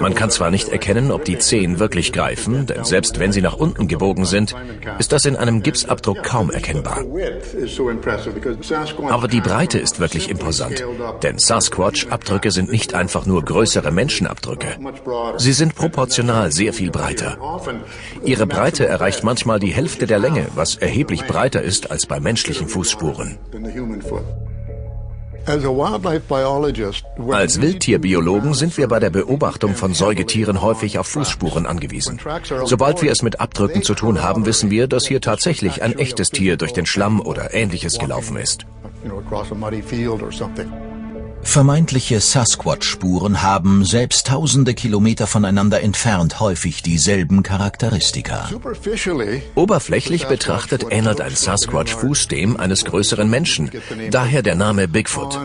Man kann zwar nicht erkennen, ob die Zehen wirklich greifen, denn selbst wenn sie nach unten gebogen sind, ist das in einem Gipsabdruck kaum erkennbar. Aber die Breite ist wirklich imposant, denn Sasquatch-Abdrücke sind nicht einfach nur größere Menschenabdrücke. Sie sind proportional sehr viel breiter. Ihre Breite erreicht manchmal die Hälfte der Länge, was erheblich breiter ist als bei menschlichen Fußspuren. Als Wildtierbiologen sind wir bei der Beobachtung von Säugetieren häufig auf Fußspuren angewiesen. Sobald wir es mit Abdrücken zu tun haben, wissen wir, dass hier tatsächlich ein echtes Tier durch den Schlamm oder ähnliches gelaufen ist. Vermeintliche Sasquatch-Spuren haben, selbst tausende Kilometer voneinander entfernt, häufig dieselben Charakteristika. Oberflächlich betrachtet ähnelt ein Sasquatch-Fuß dem eines größeren Menschen, daher der Name Bigfoot.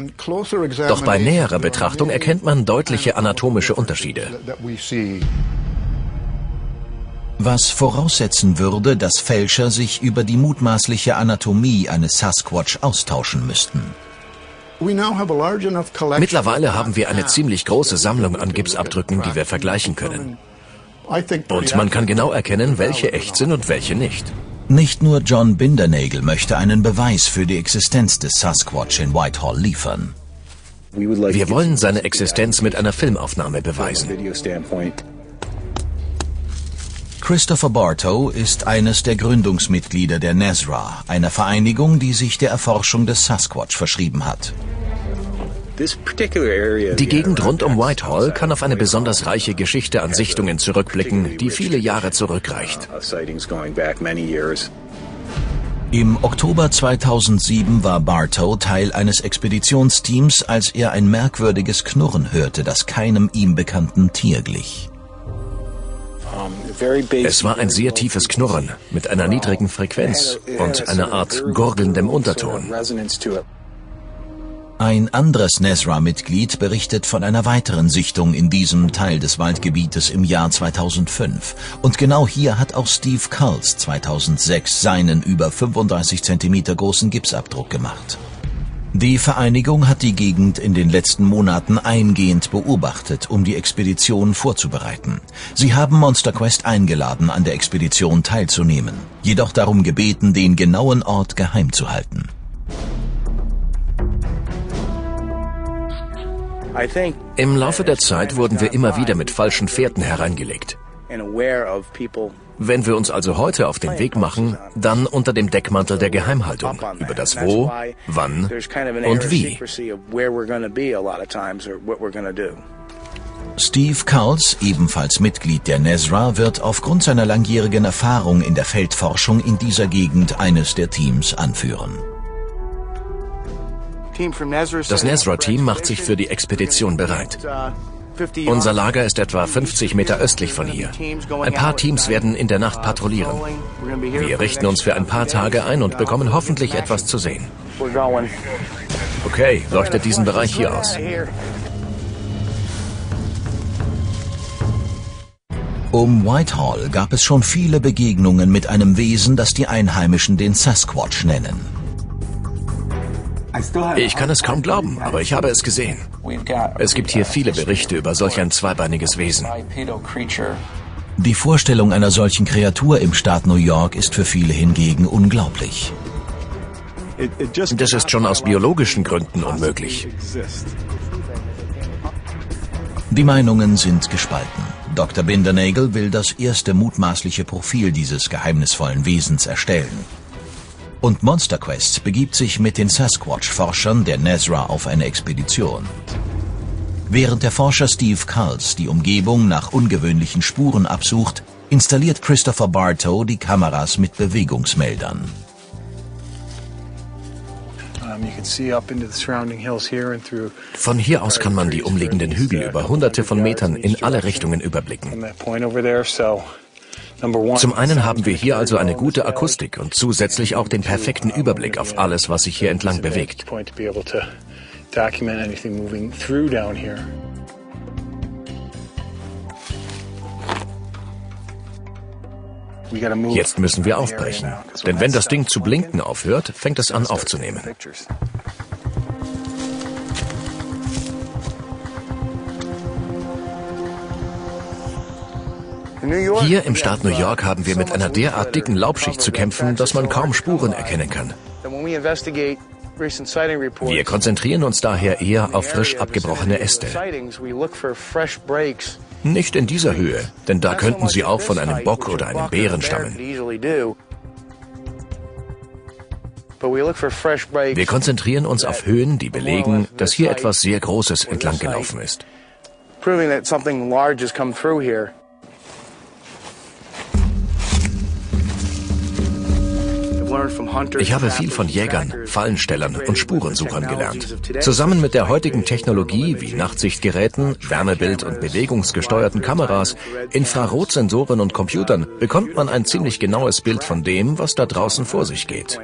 Doch bei näherer Betrachtung erkennt man deutliche anatomische Unterschiede. Was voraussetzen würde, dass Fälscher sich über die mutmaßliche Anatomie eines Sasquatch austauschen müssten. Mittlerweile haben wir eine ziemlich große Sammlung an Gipsabdrücken, die wir vergleichen können. Und man kann genau erkennen, welche echt sind und welche nicht. Nicht nur John Bindernagel möchte einen Beweis für die Existenz des Sasquatch in Whitehall liefern. Wir wollen seine Existenz mit einer Filmaufnahme beweisen. Christopher Bartow ist eines der Gründungsmitglieder der NESRA, einer Vereinigung, die sich der Erforschung des Sasquatch verschrieben hat. Die Gegend rund um Whitehall kann auf eine besonders reiche Geschichte an Sichtungen zurückblicken, die viele Jahre zurückreicht. Im Oktober 2007 war Bartow Teil eines Expeditionsteams, als er ein merkwürdiges Knurren hörte, das keinem ihm bekannten Tier glich. Es war ein sehr tiefes Knurren mit einer niedrigen Frequenz und einer Art gurgelndem Unterton. Ein anderes Nesra-Mitglied berichtet von einer weiteren Sichtung in diesem Teil des Waldgebietes im Jahr 2005. Und genau hier hat auch Steve Culls 2006 seinen über 35 Zentimeter großen Gipsabdruck gemacht. Die Vereinigung hat die Gegend in den letzten Monaten eingehend beobachtet, um die Expedition vorzubereiten. Sie haben Monster Quest eingeladen, an der Expedition teilzunehmen, jedoch darum gebeten, den genauen Ort geheim zu halten. Im Laufe der Zeit wurden wir immer wieder mit falschen Fährten hereingelegt. Wenn wir uns also heute auf den Weg machen, dann unter dem Deckmantel der Geheimhaltung über das Wo, Wann und Wie. Steve Cowles, ebenfalls Mitglied der NESRA, wird aufgrund seiner langjährigen Erfahrung in der Feldforschung in dieser Gegend eines der Teams anführen. Das Nesra-Team macht sich für die Expedition bereit. Unser Lager ist etwa 50 Meter östlich von hier. Ein paar Teams werden in der Nacht patrouillieren. Wir richten uns für ein paar Tage ein und bekommen hoffentlich etwas zu sehen. Okay, leuchtet diesen Bereich hier aus. Um Whitehall gab es schon viele Begegnungen mit einem Wesen, das die Einheimischen den Sasquatch nennen. Ich kann es kaum glauben, aber ich habe es gesehen. Es gibt hier viele Berichte über solch ein zweibeiniges Wesen. Die Vorstellung einer solchen Kreatur im Staat New York ist für viele hingegen unglaublich. Das ist schon aus biologischen Gründen unmöglich. Die Meinungen sind gespalten. Dr. Bindernagel will das erste mutmaßliche Profil dieses geheimnisvollen Wesens erstellen und Monster Quest begibt sich mit den Sasquatch-Forschern der Nezra auf eine Expedition. Während der Forscher Steve Culls die Umgebung nach ungewöhnlichen Spuren absucht, installiert Christopher Bartow die Kameras mit Bewegungsmeldern. Von hier aus kann man die umliegenden Hügel über hunderte von Metern in alle Richtungen überblicken. Zum einen haben wir hier also eine gute Akustik und zusätzlich auch den perfekten Überblick auf alles, was sich hier entlang bewegt. Jetzt müssen wir aufbrechen, denn wenn das Ding zu blinken aufhört, fängt es an aufzunehmen. Hier im Staat New York haben wir mit einer derart dicken Laubschicht zu kämpfen, dass man kaum Spuren erkennen kann. Wir konzentrieren uns daher eher auf frisch abgebrochene Äste. Nicht in dieser Höhe, denn da könnten sie auch von einem Bock oder einem Bären stammen. Wir konzentrieren uns auf Höhen, die belegen, dass hier etwas sehr Großes entlang gelaufen ist. Ich habe viel von Jägern, Fallenstellern und Spurensuchern gelernt. Zusammen mit der heutigen Technologie wie Nachtsichtgeräten, Wärmebild- und bewegungsgesteuerten Kameras, Infrarotsensoren und Computern bekommt man ein ziemlich genaues Bild von dem, was da draußen vor sich geht.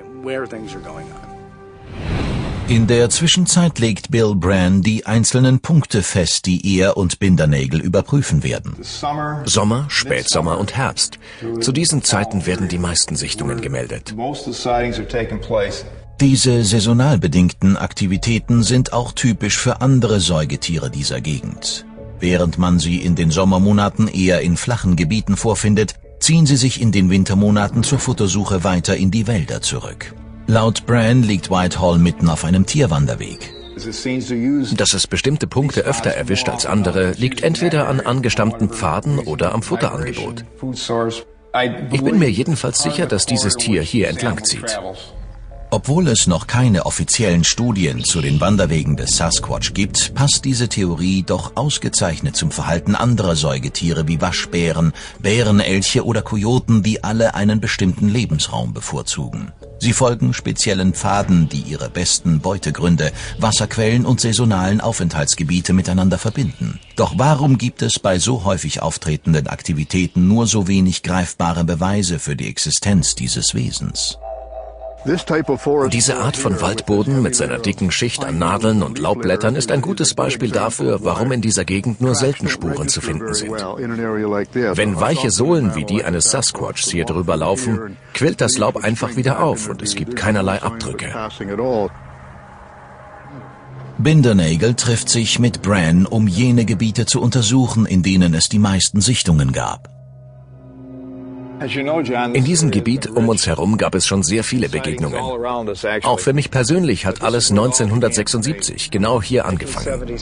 In der Zwischenzeit legt Bill Brand die einzelnen Punkte fest, die er und Bindernagel überprüfen werden. Sommer, Spätsommer und Herbst. Zu diesen Zeiten werden die meisten Sichtungen gemeldet. Diese saisonal bedingten Aktivitäten sind auch typisch für andere Säugetiere dieser Gegend. Während man sie in den Sommermonaten eher in flachen Gebieten vorfindet, ziehen sie sich in den Wintermonaten zur Futtersuche weiter in die Wälder zurück. Laut Bran liegt Whitehall mitten auf einem Tierwanderweg. Dass es bestimmte Punkte öfter erwischt als andere, liegt entweder an angestammten Pfaden oder am Futterangebot. Ich bin mir jedenfalls sicher, dass dieses Tier hier entlang zieht. Obwohl es noch keine offiziellen Studien zu den Wanderwegen des Sasquatch gibt, passt diese Theorie doch ausgezeichnet zum Verhalten anderer Säugetiere wie Waschbären, Bärenelche oder Kojoten, die alle einen bestimmten Lebensraum bevorzugen. Sie folgen speziellen Pfaden, die ihre besten Beutegründe, Wasserquellen und saisonalen Aufenthaltsgebiete miteinander verbinden. Doch warum gibt es bei so häufig auftretenden Aktivitäten nur so wenig greifbare Beweise für die Existenz dieses Wesens? Diese Art von Waldboden mit seiner dicken Schicht an Nadeln und Laubblättern ist ein gutes Beispiel dafür, warum in dieser Gegend nur selten Spuren zu finden sind. Wenn weiche Sohlen wie die eines Sasquatchs hier drüber laufen, quillt das Laub einfach wieder auf und es gibt keinerlei Abdrücke. Bindernagel trifft sich mit Bran, um jene Gebiete zu untersuchen, in denen es die meisten Sichtungen gab. In diesem Gebiet um uns herum gab es schon sehr viele Begegnungen. Auch für mich persönlich hat alles 1976 genau hier angefangen.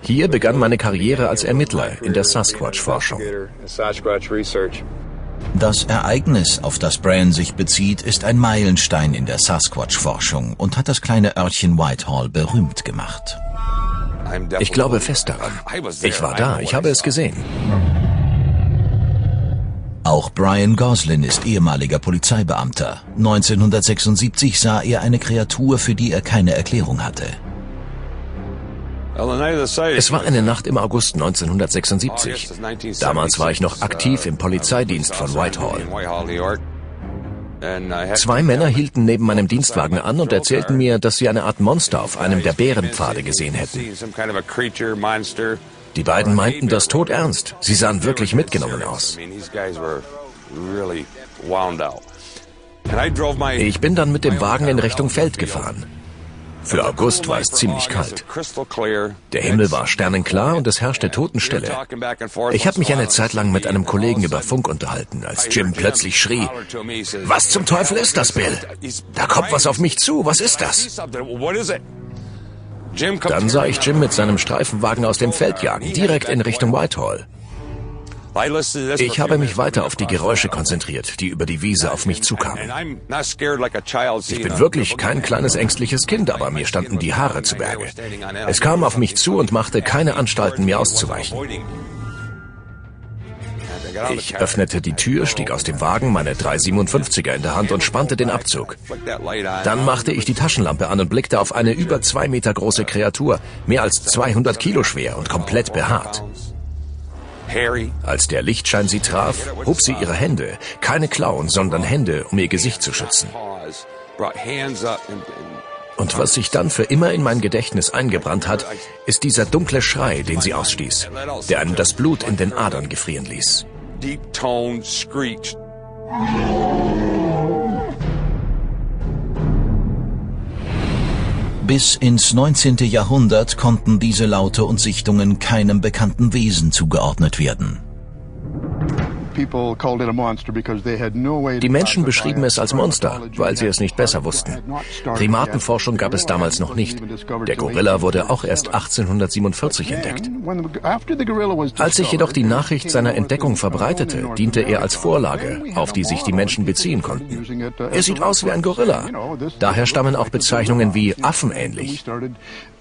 Hier begann meine Karriere als Ermittler in der Sasquatch-Forschung. Das Ereignis, auf das Bran sich bezieht, ist ein Meilenstein in der Sasquatch-Forschung und hat das kleine Örtchen Whitehall berühmt gemacht. Ich glaube fest daran. Ich war da, ich habe es gesehen. Auch Brian Goslin ist ehemaliger Polizeibeamter. 1976 sah er eine Kreatur, für die er keine Erklärung hatte. Es war eine Nacht im August 1976. Damals war ich noch aktiv im Polizeidienst von Whitehall. Zwei Männer hielten neben meinem Dienstwagen an und erzählten mir, dass sie eine Art Monster auf einem der Bärenpfade gesehen hätten. Die beiden meinten das tot ernst. Sie sahen wirklich mitgenommen aus. Ich bin dann mit dem Wagen in Richtung Feld gefahren. Für August war es ziemlich kalt. Der Himmel war sternenklar und es herrschte Totenstille. Ich habe mich eine Zeit lang mit einem Kollegen über Funk unterhalten, als Jim plötzlich schrie, was zum Teufel ist das, Bill? Da kommt was auf mich zu, was ist das? Dann sah ich Jim mit seinem Streifenwagen aus dem Feld jagen, direkt in Richtung Whitehall. Ich habe mich weiter auf die Geräusche konzentriert, die über die Wiese auf mich zukamen. Ich bin wirklich kein kleines ängstliches Kind, aber mir standen die Haare zu Berge. Es kam auf mich zu und machte keine Anstalten, mir auszuweichen. Ich öffnete die Tür, stieg aus dem Wagen, meine 357er in der Hand und spannte den Abzug. Dann machte ich die Taschenlampe an und blickte auf eine über zwei Meter große Kreatur, mehr als 200 Kilo schwer und komplett behaart. Als der Lichtschein sie traf, hob sie ihre Hände, keine Klauen, sondern Hände, um ihr Gesicht zu schützen. Und was sich dann für immer in mein Gedächtnis eingebrannt hat, ist dieser dunkle Schrei, den sie ausstieß, der einem das Blut in den Adern gefrieren ließ deep tone screech. Bis ins 19. Jahrhundert konnten diese Laute und Sichtungen keinem bekannten Wesen zugeordnet werden. Die Menschen beschrieben es als Monster, weil sie es nicht besser wussten. Primatenforschung gab es damals noch nicht. Der Gorilla wurde auch erst 1847 entdeckt. Als sich jedoch die Nachricht seiner Entdeckung verbreitete, diente er als Vorlage, auf die sich die Menschen beziehen konnten. Er sieht aus wie ein Gorilla. Daher stammen auch Bezeichnungen wie affenähnlich.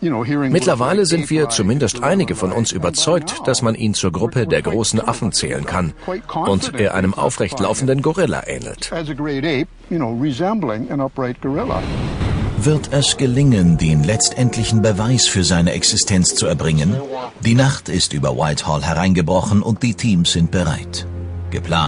Mittlerweile sind wir, zumindest einige von uns, überzeugt, dass man ihn zur Gruppe der großen Affen zählen kann und er einem aufrecht laufenden Gorilla ähnelt. Wird es gelingen, den letztendlichen Beweis für seine Existenz zu erbringen? Die Nacht ist über Whitehall hereingebrochen und die Teams sind bereit. Geplant